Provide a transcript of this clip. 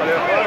عليه.